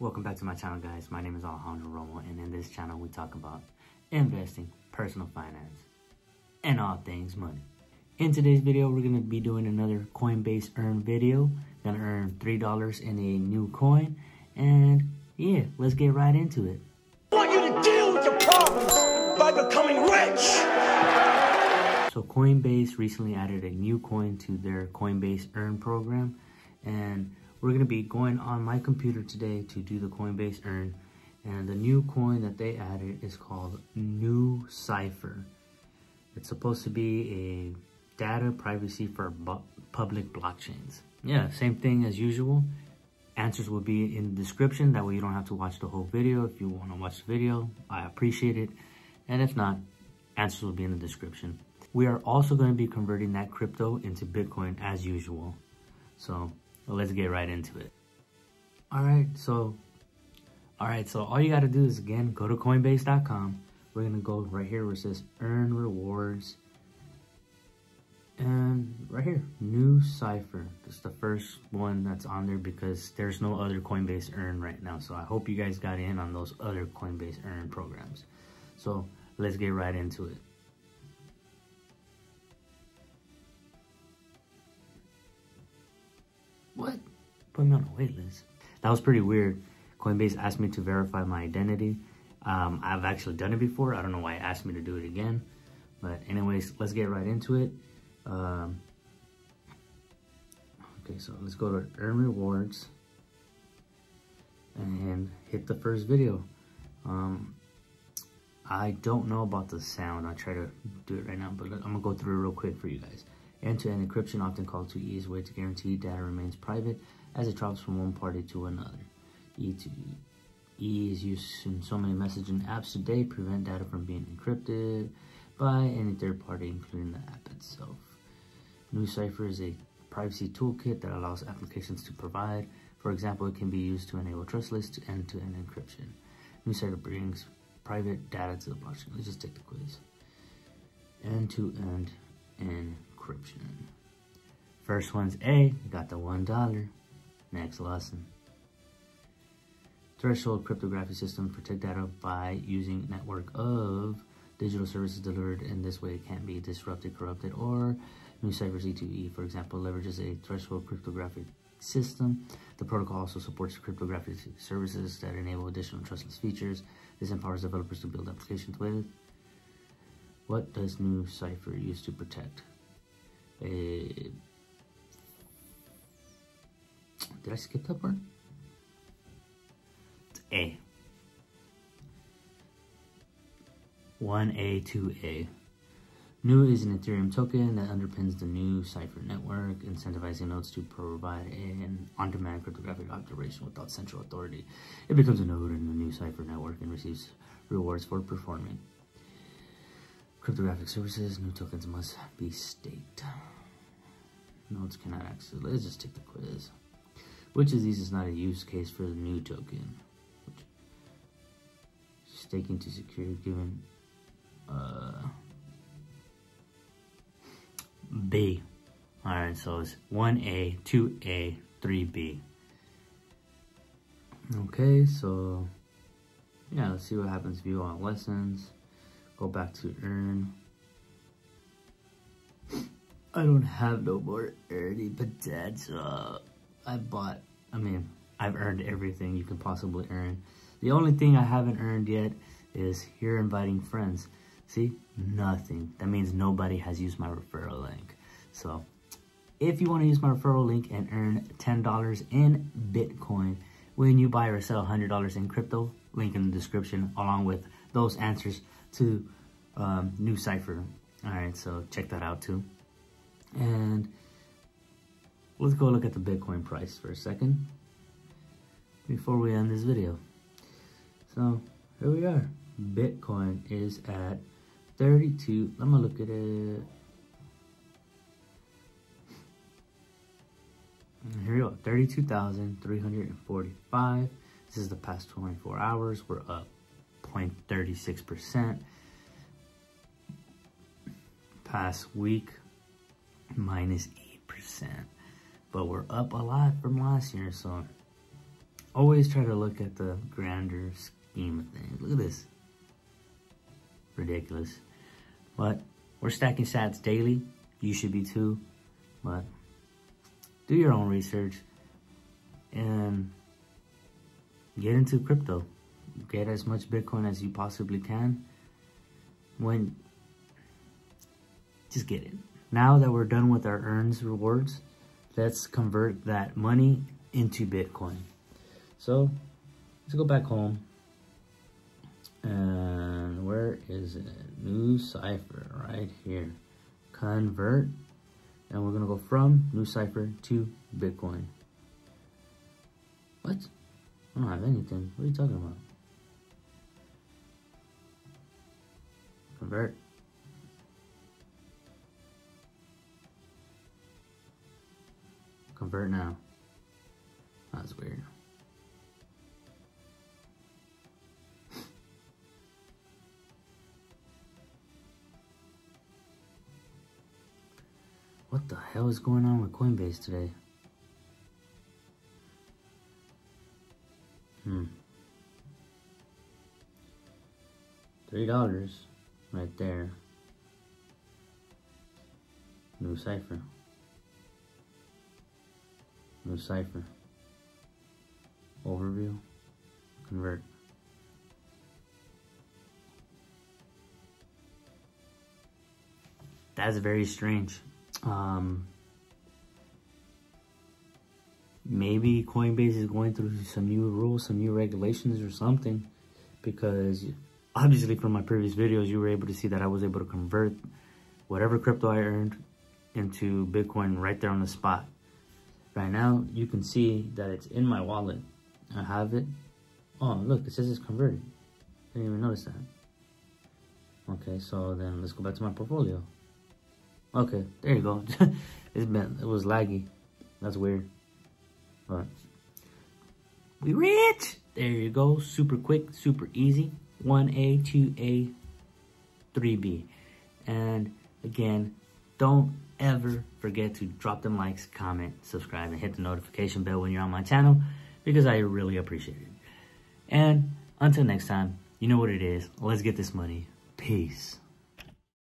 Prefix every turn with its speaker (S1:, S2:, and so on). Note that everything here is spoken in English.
S1: Welcome back to my channel guys. My name is Alejandro Romo and in this channel we talk about investing, personal finance, and all things money. In today's video we're going to be doing another Coinbase earn video. Gonna earn $3 in a new coin and yeah, let's get right into it.
S2: I want you to deal with your problems by becoming rich.
S1: So Coinbase recently added a new coin to their Coinbase Earn program and we're going to be going on my computer today to do the Coinbase Earn and the new coin that they added is called NuCypher. It's supposed to be a data privacy for public blockchains. Yeah, same thing as usual. Answers will be in the description. That way you don't have to watch the whole video. If you want to watch the video, I appreciate it. And if not, answers will be in the description. We are also going to be converting that crypto into Bitcoin as usual. So let's get right into it. All right, so all right, so all you got to do is again go to coinbase.com. We're going to go right here where it says earn rewards. And right here, NuCypher. This is the first one that's on there because there's no other Coinbase earn right now. So I hope you guys got in on those other Coinbase earn programs. So let's get right into it. Put me on a wait list. That was pretty weird. Coinbase asked me to verify my identity. Um, I've actually done it before. I don't know why it asked me to do it again. But anyways, let's get right into it. Um, okay, so let's go to Earn Rewards. And hit the first video. Um, I don't know about the sound. I'll try to do it right now, but I'm to go through it real quick for you guys. End-to-end -end encryption, often called 2E, is way to guarantee data remains private as it travels from one party to another. E to E is used in so many messaging apps today, to prevent data from being encrypted by any third party, including the app itself. NuCypher is a privacy toolkit that allows applications to provide. For example, it can be used to enable trustless to end-to-end -end encryption. NuCypher brings private data to the blockchain. Let's just take the quiz. End-to-end -end encryption. First one's A, got the $1. Next lesson. Threshold cryptography system protect data by using network of digital services delivered in this way can't be disrupted, corrupted, or new NuCypher Z2E, for example, leverages a threshold cryptographic system. The protocol also supports cryptographic services that enable additional trustless features. This empowers developers to build applications with. What does NuCypher use to protect? A did I skip that part? It's A. 1A, 2A. Nu is an Ethereum token that underpins the NuCypher network, incentivizing nodes to provide an on-demand cryptographic operation without central authority. It becomes a node in the NuCypher network and receives rewards for performing. Cryptographic services, NU tokens must be staked. Nodes cannot access. Let's just take the quiz. Which of these is not a use case for the NU token? Staking to secure given uh, B. Alright, so it's 1A, 2A, 3B. Okay, so yeah, let's see what happens. View all lessons. Go back to earn. I don't have no more earning potential. I bought, I mean, I've earned everything you can possibly earn. The only thing I haven't earned yet is here inviting friends. See, nothing. That means nobody has used my referral link. So if you want to use my referral link and earn $10 in Bitcoin when you buy or sell $100 in crypto, link in the description along with those answers to um, cipher. All right, so check that out too. And let's go look at the Bitcoin price for a second before we end this video. So here we are. Bitcoin is at 32. Let me look at it. Here we go, 32,345. This is the past 24 hours. We're up 0.36%. Past week, minus 8%. But we're up a lot from last year, so always try to look at the grander scheme of things. Look at this. Ridiculous. But we're stacking sats daily. You should be too. But do your own research and get into crypto. Get as much Bitcoin as you possibly can. When just get it. Now that we're done with our earns rewards, let's convert that money into Bitcoin. So let's go back home. And where is it? NuCypher right here. Convert. And we're going to go from NuCypher to Bitcoin. What? I don't have anything. What are you talking about? Convert. Convert now. That's weird. What the hell is going on with Coinbase today? Hmm. Three dollars right there. NuCypher. Cipher. Overview. Convert. That's very strange. Um, maybe Coinbase is going through some new rules, some new regulations or something because obviously from my previous videos, you were able to see that I was able to convert whatever crypto I earned into Bitcoin right there on the spot. Right now, you can see that it's in my wallet. I have it. Oh, look, it says it's converted. Didn't even notice that. Okay, so then let's go back to my portfolio. Okay, there you go. it's been, it was laggy. That's weird. But we rich. There you go. Super quick, super easy. 1A, 2A, 3B. And again, don't ever forget to drop them likes, comment, subscribe, and hit the notification bell when you're on my channel because I really appreciate it. And until next time, you know what it is. Let's get this money. Peace.